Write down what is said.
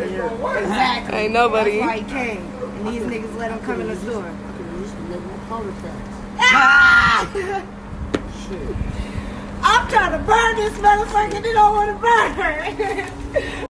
nobody here. Exactly. Ain't nobody. That's why he came. And these niggas let him come in the store. Shit. I'm trying to burn this motherfucker. They don't want to burn.